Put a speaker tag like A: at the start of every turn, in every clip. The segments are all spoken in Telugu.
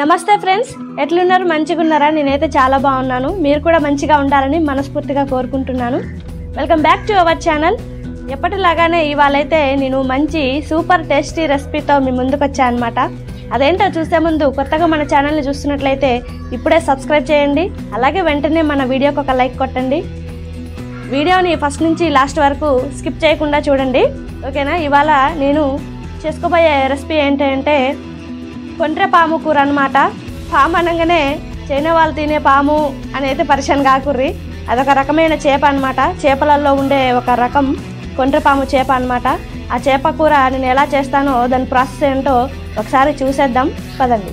A: నమస్తే ఫ్రెండ్స్ ఎట్లున్నారు? మంచిగా ఉన్నారా నేనైతే చాలా బాగున్నాను. మీరు కూడా మంచిగా ఉండాలని మనస్ఫూర్తిగా కోరుకుంటున్నాను. Welcome back to our channel ఎప్పటిలాగానే ఇవాళైతే నేను మంచి సూపర్ టేస్టీ రెసిపీతో మీ ముందుకు వచ్చాను అనమాట అదేంటో చూసే ముందు కొత్తగా మన ఛానల్ని చూస్తున్నట్లయితే ఇప్పుడే సబ్స్క్రైబ్ చేయండి. అలాగే వెంటనే మన వీడియోకి ఒక లైక్ కొట్టండి. వీడియోని ఫస్ట్ నుంచి లాస్ట్ వరకు స్కిప్ చేయకుండా చూడండి. ఓకేనా? ఇవాళ నేను చేసుకోబోయే రెసిపీ ఏంటంటే కొండ్ర పాము కూర అనమాట పాము అనగానే చైనా వాళ్ళు తినే పాము అని అయితే పరిచయం కాకుర్రి. అదొక రకమైన చేప అనమాట చేపలలో ఉండే ఒక రకం కొండ్రపాము చేప అనమాట ఆ చేప కూర నేను ఎలా చేస్తానో దాని ప్రాసెస్ ఏంటో ఒకసారి చూసేద్దాం. పదండి.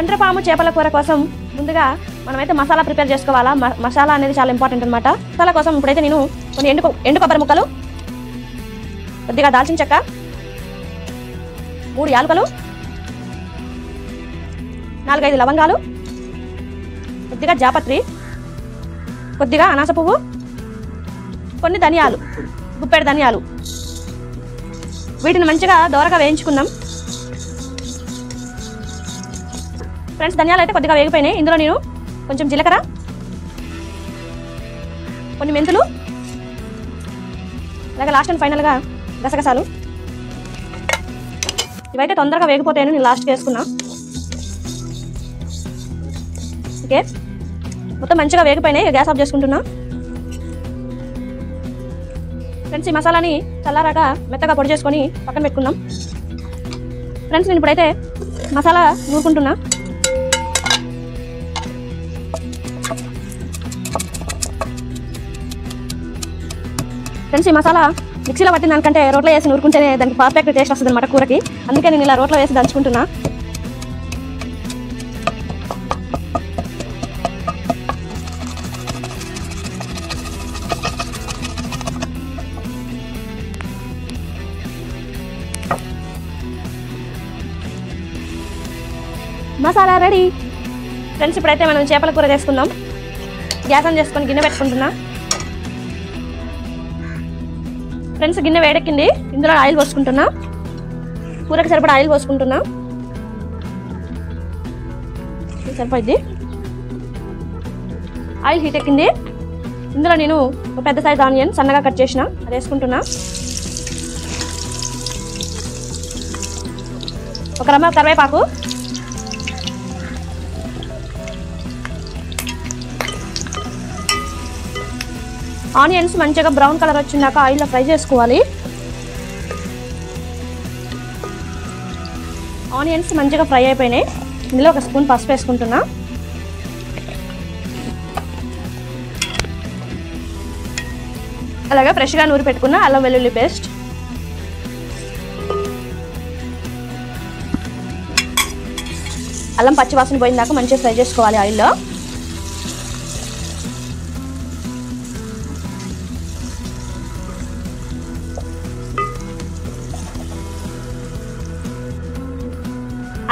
A: కొండ్రపాము చేపల కూర కోసం ముందుగా మనమైతే మసాలా ప్రిపేర్ చేసుకోవాలా. మ- మసాలా అనేది చాలా ఇంపార్టెంట్ అనమాట మసాలా కోసం ఇప్పుడైతే నేను కొన్ని ఎండు ఎండు కొబ్బరి ముక్కలు కొద్దిగా దాల్చిన చెక్క మూడు యాలుకలు నాలుగైదు లవంగాలు కొద్దిగా జాపత్రి కొద్దిగా అనాస పువ్వు కొన్ని ధనియాలు గుప్పెడు ధనియాలు. వీటిని మంచిగా దోరగా వేయించుకుందాం. ఫ్రెండ్స్ ధనియాలు అయితే కొద్దిగా వేగిపోయినాయి. ఇందులో నేను కొంచెం జీలకర్ర కొన్ని మెంతులు అలాగే లాస్ట్ అండ్ ఫైనల్గా గసగసాలు. ఇవైతే తొందరగా వేగిపోతాయని నేను లాస్ట్ వేసుకున్నా ఓకే? మొత్తం మంచిగా వేగిపోయినాయి. గ్యాస్ ఆఫ్ చేసుకుంటున్నా. ఫ్రెండ్స్ ఈ మసాలాని చల్లారాక మెత్తగా పొడి చేసుకొని పక్కన పెట్టుకుందాం. ఫ్రెండ్స్ నేను ఇప్పుడైతే మసాలా నూరుకుంటున్నా. ఫ్రెండ్స్ ఈ మసాలా మిక్సీలో పట్టిన దానికంటే రోట్లో వేసి నూరుకుంటేనే దానికి పర్ఫెక్ట్ టేస్ట్ వస్తుంది అనమాట కూరకి. అందుకే నేను ఇలా రోట్లో వేసి దంచుకుంటున్నా. మసాలా రెడీ. ఫ్రెండ్స్ ఇప్పుడైతే మనం చేపల కూర చేసుకుందాం. గ్యాస్ ఆన్ చేసుకొని గిన్నె పెట్టుకుంటున్నా. ఫ్రెండ్స్ గిన్నె వేడెక్కింది. ఇందులో ఆయిల్ పోసుకుంటున్నా. కూరకి సరిపడా ఆయిల్ పోసుకుంటున్నా. సరిపోయింది. సరిపోద్ది ఆయిల్ హీట్ ఎక్కింది. ఇందులో నేను ఒక పెద్ద సైజ్ ఆనియన్ సన్నగా కట్ చేసిన అది వేసుకుంటున్నా. ఒక రమ్మ కరివేపాకు. ఆనియన్స్ మంచిగా బ్రౌన్ కలర్ వచ్చిందాక ఆయిల్లో ఫ్రై చేసుకోవాలి. ఆనియన్స్ మంచిగా ఫ్రై అయిపోయినాయి. ఇందులో ఒక స్పూన్ పసుపు వేసుకుంటున్నా. అలాగే ఫ్రెష్గా నూరి పెట్టుకున్న అల్లం వెల్లుల్లి పేస్ట్. అల్లం పచ్చివాసన పోయిందాక మంచిగా ఫ్రై చేసుకోవాలి ఆయిల్లో.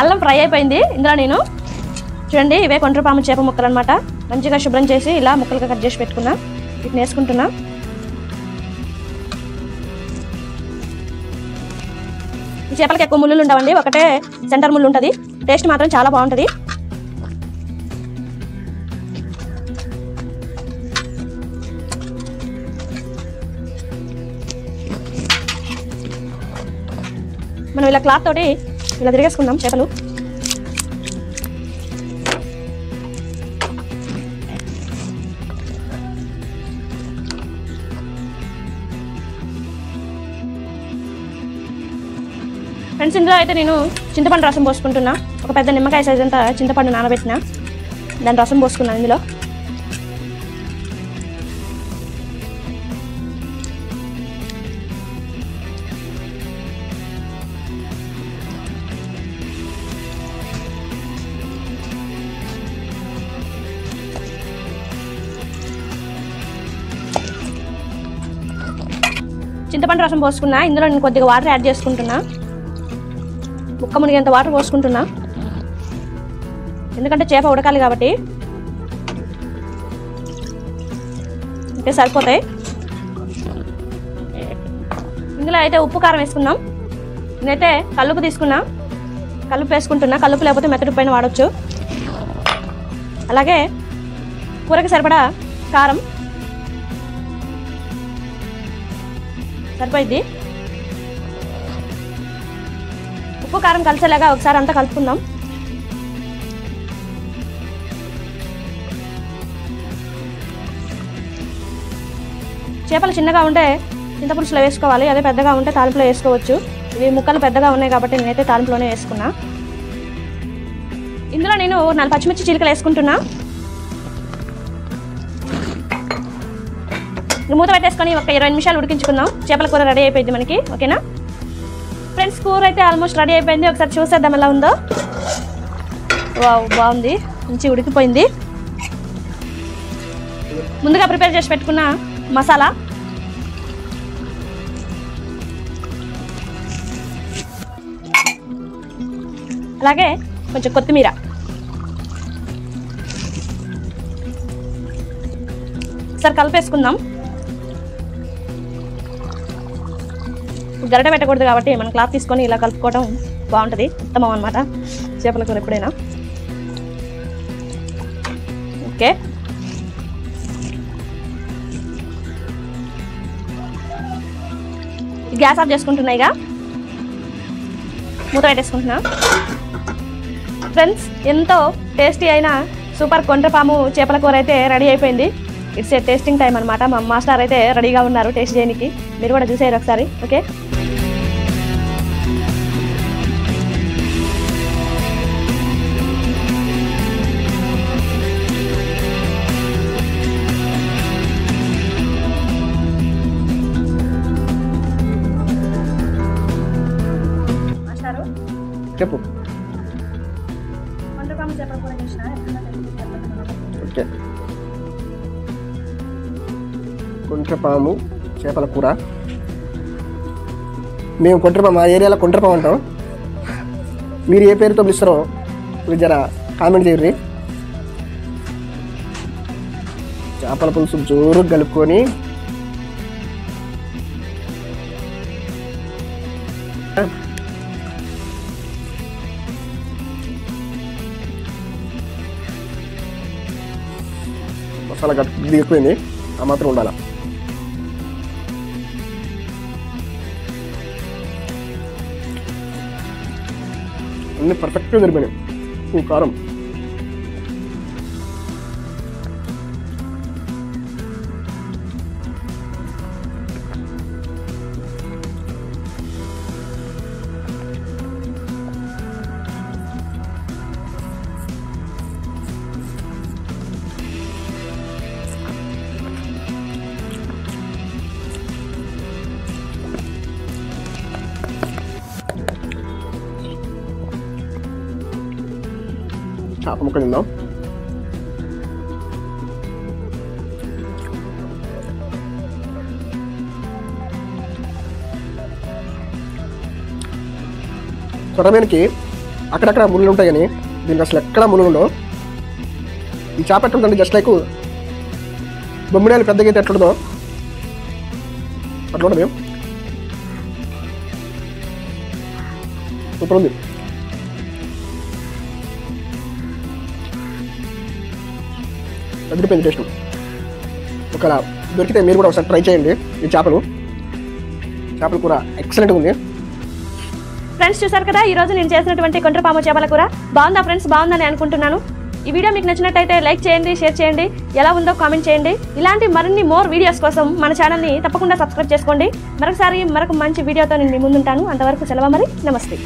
A: అల్లం ఫ్రై అయిపోయింది. ఇందులో నేను చూడండి ఇవే కొండ్రపాము చేప ముక్కలు అనమాట మంచిగా శుభ్రం చేసి ఇలా ముక్కలుగా కట్ చేసి పెట్టుకున్నా. వీటిని వేసుకుంటున్నా. ఈ చేపలకి ఎక్కువ ముళ్ళు ఉండవండి. ఒకటే సెంటర్ ముళ్ళు ఉంటుంది. టేస్ట్ మాత్రం చాలా బాగుంటుంది. మనం ఇలా క్లాత్ తోటి ఇలా తిరిగేసుకుందాం చేపలు. ఫ్రెండ్స్ ఇందులో అయితే నేను చింతపండు రసం పోసుకుంటున్నా. ఒక పెద్ద నిమ్మకాయ సైజ్ అంతా చింతపండు నానబెట్టిన. దాని రసం పోసుకున్నాను ఇందులో. చింతపండు రసం పోసుకున్నా ఇందులో నేను కొద్దిగా వాటర్ యాడ్ చేసుకుంటున్నా. ముక్క మునిగేంత వాటర్ పోసుకుంటున్నా. ఎందుకంటే చేప ఉడకాలి కాబట్టి. అంటే సరిపోతాయి. ఇందులో అయితే ఉప్పు కారం వేసుకుందాం. నేనైతే కల్లుపు తీసుకున్నా. కలుపు వేసుకుంటున్నా. కలుపు లేకపోతే మెత్తడి పైన వాడచ్చు. అలాగే కూరకి సరిపడా కారం సరిపోయింది. ఉప్పు కారం కలిసేలాగా ఒకసారి అంతా కలుపుకుందాం. చేపలు చిన్నగా ఉంటే చింతపులుసులో వేసుకోవాలి. అదే పెద్దగా ఉంటే తాలింపులో వేసుకోవచ్చు. ఇవి ముక్కలు పెద్దగా ఉన్నాయి కాబట్టి నేనైతే తాలింపులోనే వేసుకున్నా. ఇందులో నేను నాలుగు పచ్చిమిర్చి చిలుకలు వేసుకుంటున్నా. మూత పెట్టేసుకొని ఒక ఇరవై నిమిషాలు ఉడికించుకుందాం. చేపల కూర రెడీ అయిపోయింది మనకి ఓకేనా? ఫ్రెండ్స్ కూర అయితే ఆల్మోస్ట్ రెడీ అయిపోయింది. ఒకసారి చూసేద్దాం ఎలా ఉందో. వావ్ బాగుంది. మంచి ఉడికిపోయింది. ముందుగా ప్రిపేర్ చేసి పెట్టుకున్న మసాలా. అలాగే కొంచెం కొత్తిమీర. సార్ కలిపేసుకుందాం. గరట పెట్టకూడదు కాబట్టి మనం క్లాత్ తీసుకొని ఇలా కలుపుకోవడం బాగుంటుంది. ఉత్తమం అనమాట చేపల కూర ఎప్పుడైనా. ఓకే. గ్యాస్ ఆఫ్ చేసుకుంటున్నాయిగా మూత పెట్టేసుకుంటున్నా. ఫ్రెండ్స్ ఎంతో టేస్టీ అయిన సూపర్ కొండ్రపాము చేపల కూర అయితే రెడీ అయిపోయింది. ఇట్స్ ఏ టేస్టింగ్ టైం అనమాట మా మాస్టర్ అయితే రెడీగా ఉన్నారు టేస్ట్ చేయడానికి. మీరు కూడా చూసేయారు ఒకసారి. ఓకే. కొండ్రపాము చేపల కూర చేసిన
B: ఓకే కొంట్రపాము చేపల కూర మేము కొంట్రపాము మా ఏరియాలో కొంట్రపాము అంటాం మీరు ఏ పేరుతో పిలుస్తారో మీరు జర కామెంట్ చేయరు చేపల పులుసు జోరు కలుపుకొని అలా గట్టి ఆ మాత్రం ఉండాలి? అన్నీ పర్ఫెక్ట్గా జరిపోయినాయి కారం. చేప ముక్క తిందాం. అక్కడక్కడ ముళ్ళు ఉంటాయి కానీ దీనికి అసలు ఎక్కడ ముళ్ళు ఉండవు. ఈ చేప ఎట్లుందండి జస్ట్ లైక్ బొమ్మిడాయలు పెద్దగా అయితే ఎట్లుందో అట్లా ఉండదు సూపర్ ఉంది. అదిరిపోయింది టేస్ట్ ఒకవేళ దొరికితే మీరు కూడా ఒకసారి ట్రై చేయండి ఈ చేపలు. చేపల కూర ఎక్సలెంట్గా ఉంది.
A: ఫ్రెండ్స్ చూసారు కదా? ఈ రోజు నేను చేసినటువంటి కొండ్రపాము చేపల కూర. బాగుందా ఫ్రెండ్స్ బాగుందని అనుకుంటున్నాను. ఈ వీడియో మీకు నచ్చినట్టయితే లైక్ చేయండి షేర్ చేయండి. ఎలా ఉందో కామెంట్ చేయండి. ఇలాంటి మరిన్ని మోర్ వీడియోస్ కోసం మన ఛానల్ని తప్పకుండా సబ్స్క్రైబ్ చేసుకోండి. మరొకసారి మరొక మంచి వీడియోతో నేను మీ ముందుంటాను. అంతవరకు సెలవు మరి. నమస్తే.